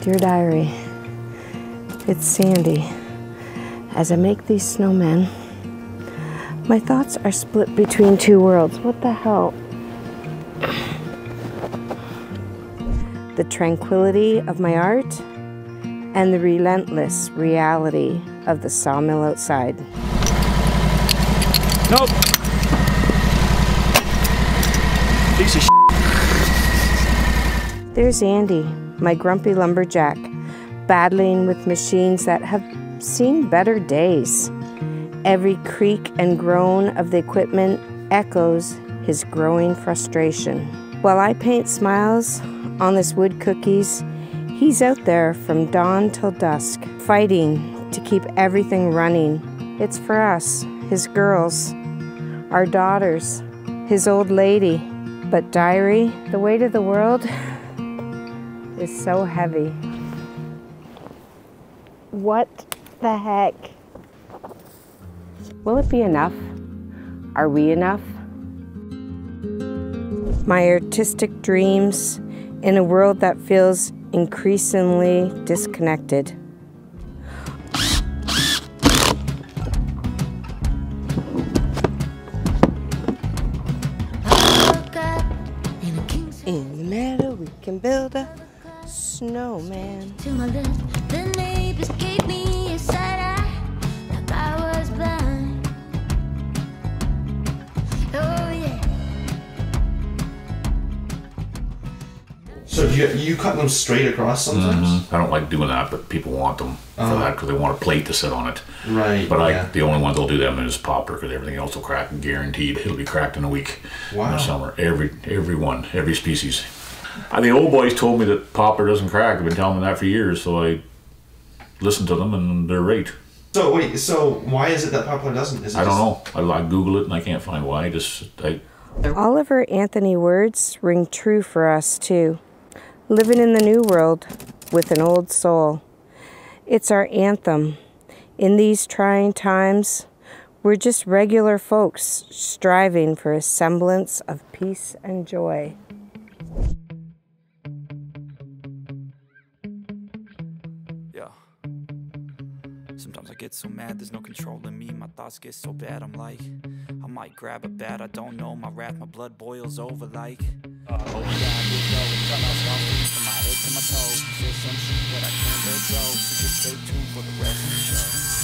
Dear Diary, it's Sandy. As I make these snowmen, my thoughts are split between two worlds. What the hell? The tranquility of my art and the relentless reality of the sawmill outside. Nope. Piece of There's Andy, my grumpy lumberjack, battling with machines that have seen better days. Every creak and groan of the equipment echoes his growing frustration. While I paint smiles on this wood cookies, he's out there from dawn till dusk, fighting to keep everything running. It's for us, his girls, our daughters, his old lady. But diary, the weight of the world is so heavy. What the heck? Will it be enough? Are we enough? My artistic dreams in a world that feels increasingly disconnected. In the meadow, we can build a snowman. To my left, the neighbors gave me a side eye, like I was blind. Oh yeah. So you you cut them straight across sometimes? Mm-hmm. I don't like doing that, but people want them for that because they want a plate to sit on it. Right. But I, yeah. the only ones I'll do them is popper because everything else will crack. Guaranteed, it'll be cracked in a week. In Wow. the summer, every every one, every species. I, the old boys told me that popper doesn't crack. I've been telling them that for years, so I listen to them and they're right. So wait, so why is it that poplar doesn't? Is it I don't just- know. I, I Google it and I can't find why. Just I, Oliver Anthony words ring true for us too. Living in the new world with an old soul. It's our anthem. In these trying times, we're just regular folks striving for a semblance of peace and joy. Get so mad, there's no control in me. My thoughts get so bad, I'm like, I might grab a bat, I don't know. My wrath, my blood boils over like. Uh, oh, yeah, from my head to my toes. There's some shit that I can't let go, so just stay tuned for the rest of the show.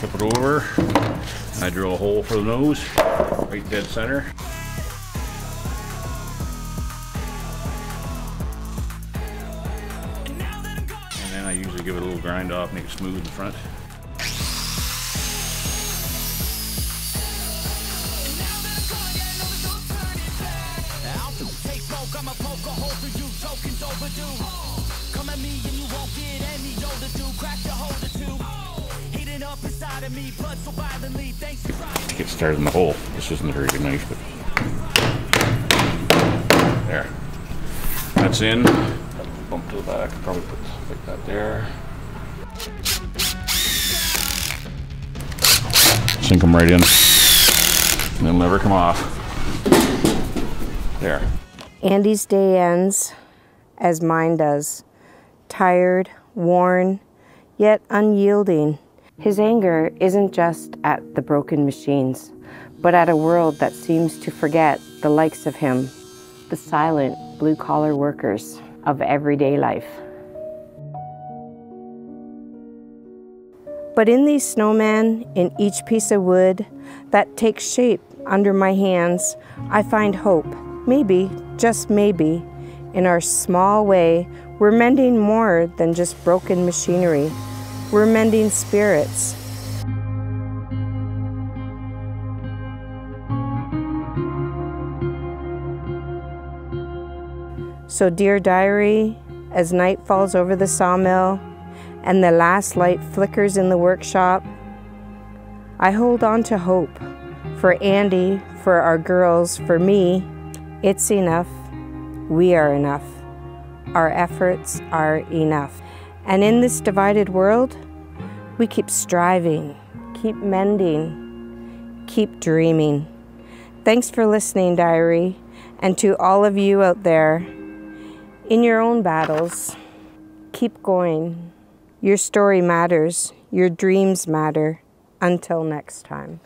Flip it over. I drill a hole for the nose, right dead center. And then I usually give it a little grind off, make it smooth in the front. Get started in the hole. This isn't a very good knife, but there. That's in. Bump to the back. Probably put like that there. Sink them right in. And they'll never come off. There. Andy's day ends as mine does. Tired, worn, yet unyielding. His anger isn't just at the broken machines, but at a world that seems to forget the likes of him, the silent blue collar workers of everyday life. But in these snowmen, in each piece of wood that takes shape under my hands, I find hope. Maybe, just maybe, in our small way, we're mending more than just broken machinery. We're mending spirits. So, dear diary, as night falls over the sawmill and the last light flickers in the workshop, I hold on to hope for Andy, for our girls, for me. It's enough. We are enough. Our efforts are enough. And in this divided world, we keep striving, keep mending, keep dreaming. Thanks for listening, Diary, and to all of you out there in your own battles. Keep going. Your story matters, your dreams matter. Until next time.